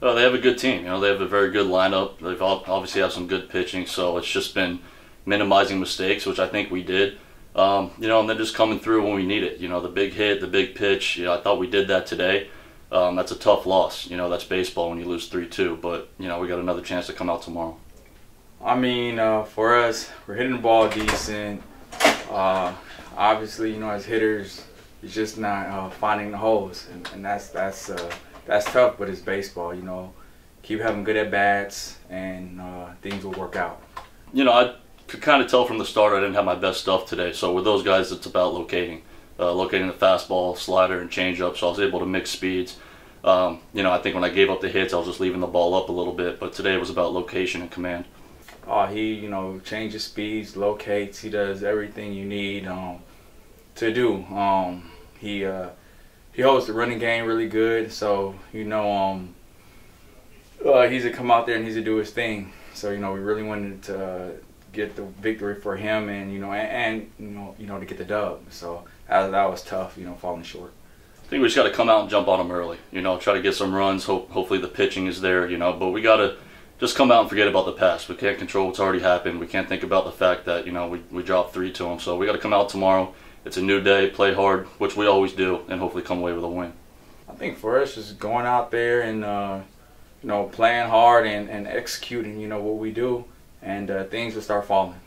Uh, they have a good team. You know, they have a very good lineup. They've obviously have some good pitching, so it's just been minimizing mistakes, which I think we did. Um, you know, and then just coming through when we need it. You know, the big hit, the big pitch. You know, I thought we did that today. Um, that's a tough loss. You know, that's baseball when you lose three two. But you know, we got another chance to come out tomorrow. I mean, uh, for us, we're hitting the ball decent. Uh, obviously, you know, as hitters, it's just not uh, finding the holes, and, and that's that's uh, that's tough. But it's baseball, you know. Keep having good at bats, and uh, things will work out. You know, I could kind of tell from the start I didn't have my best stuff today. So with those guys, it's about locating, uh, locating the fastball, slider, and changeup. So I was able to mix speeds. Um, you know, I think when I gave up the hits, I was just leaving the ball up a little bit. But today it was about location and command. Oh, he, you know, changes speeds, locates. He does everything you need um, to do. Um, he uh, he holds the running game really good. So you know, um, uh, he's to come out there and he's to do his thing. So you know, we really wanted to uh, get the victory for him, and you know, and, and you know, you know, to get the dub. So that, that was tough. You know, falling short. I think we just got to come out and jump on them early. You know, try to get some runs. Hope hopefully the pitching is there. You know, but we got to just come out and forget about the past. We can't control what's already happened. We can't think about the fact that you know we we dropped three to them. So we got to come out tomorrow. It's a new day. Play hard, which we always do, and hopefully come away with a win. I think for us, just going out there and uh, you know playing hard and, and executing. You know what we do, and uh, things will start falling.